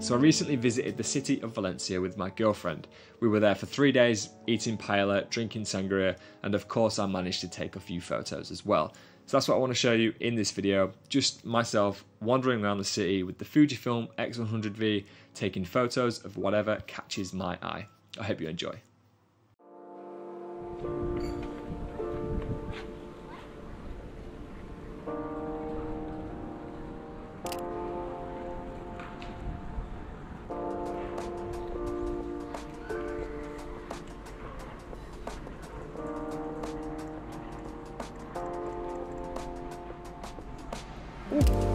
So I recently visited the city of Valencia with my girlfriend. We were there for three days, eating paella, drinking sangria, and of course I managed to take a few photos as well. So that's what I want to show you in this video, just myself wandering around the city with the Fujifilm X100V, taking photos of whatever catches my eye. I hope you enjoy. Ooh.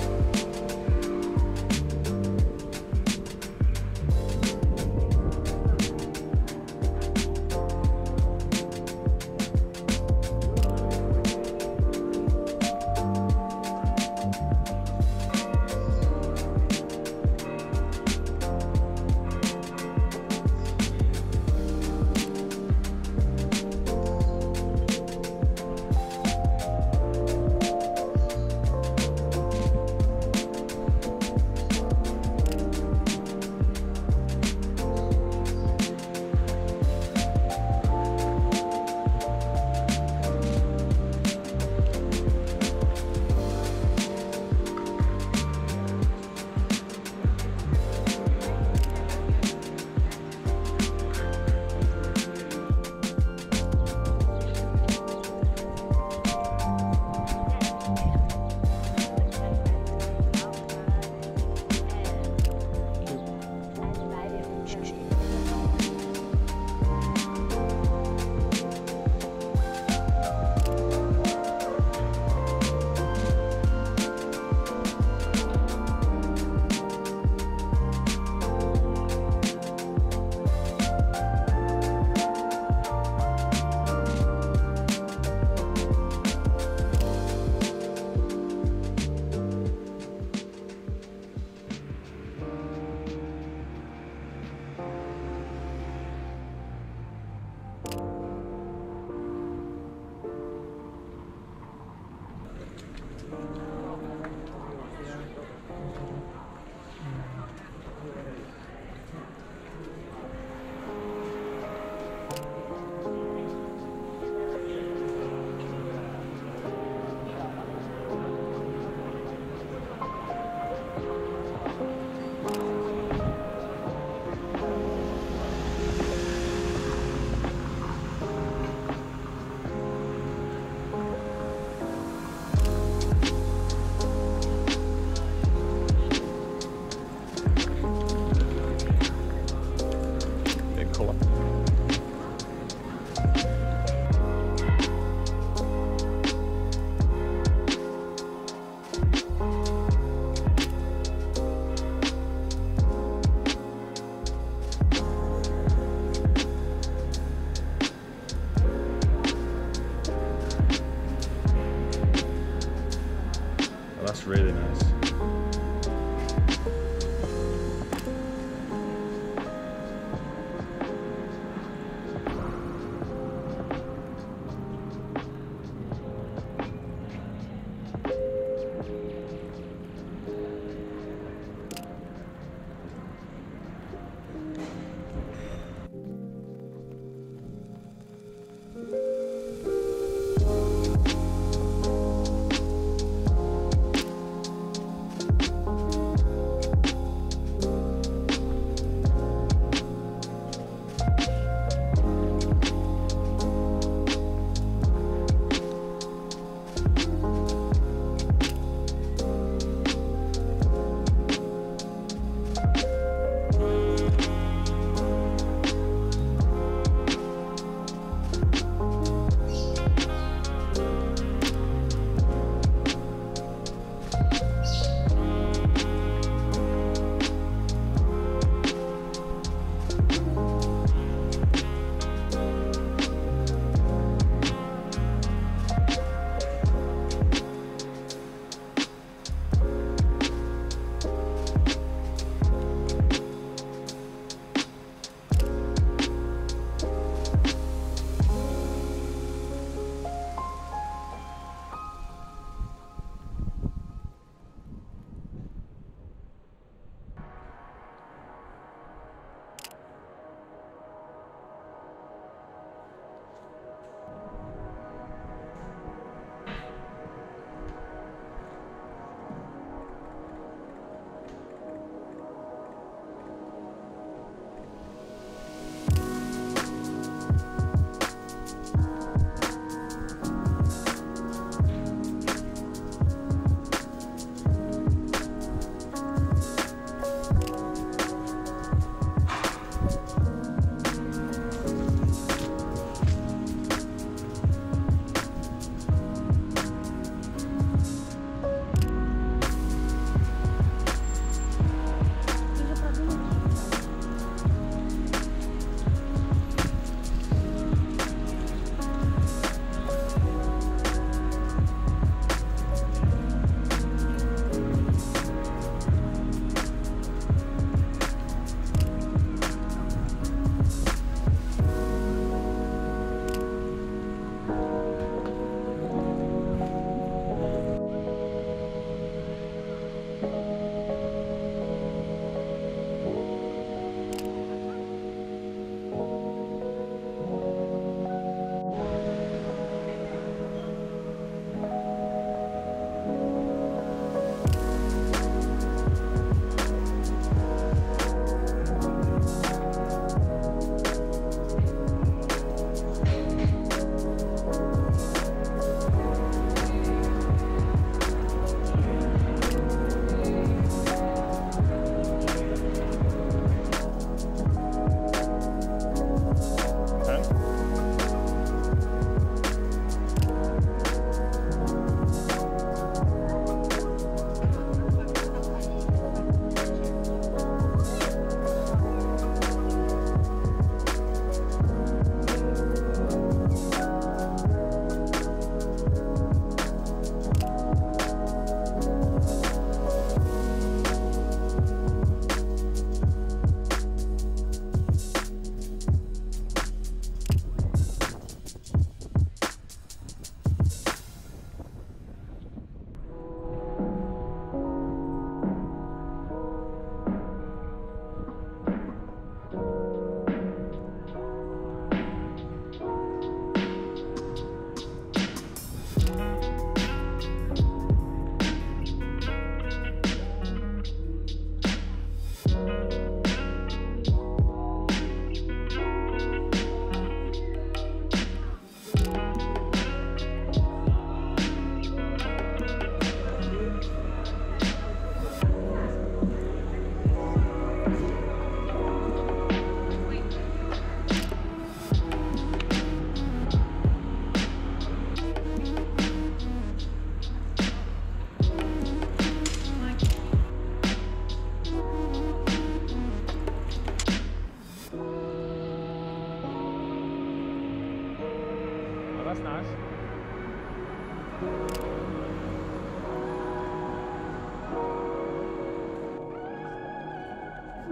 If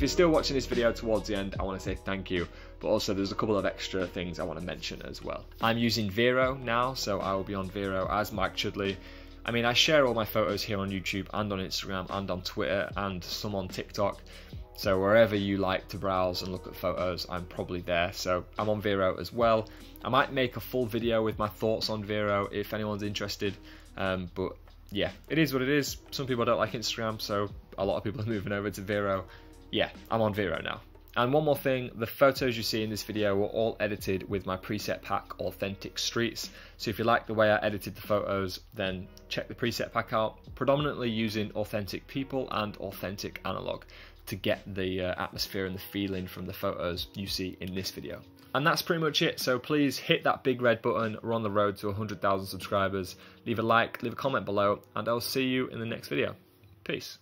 you're still watching this video towards the end, I want to say thank you, but also there's a couple of extra things I want to mention as well. I'm using Vero now, so I will be on Vero as Mike Chudley. I mean, I share all my photos here on YouTube and on Instagram and on Twitter and some on TikTok. So wherever you like to browse and look at photos, I'm probably there. So I'm on Vero as well. I might make a full video with my thoughts on Vero if anyone's interested. Um, but yeah, it is what it is. Some people don't like Instagram, so a lot of people are moving over to Vero yeah, I'm on Vero now. And one more thing, the photos you see in this video were all edited with my preset pack Authentic Streets. So if you like the way I edited the photos, then check the preset pack out, predominantly using authentic people and authentic analog to get the uh, atmosphere and the feeling from the photos you see in this video. And that's pretty much it. So please hit that big red button. We're on the road to 100,000 subscribers. Leave a like, leave a comment below, and I'll see you in the next video. Peace.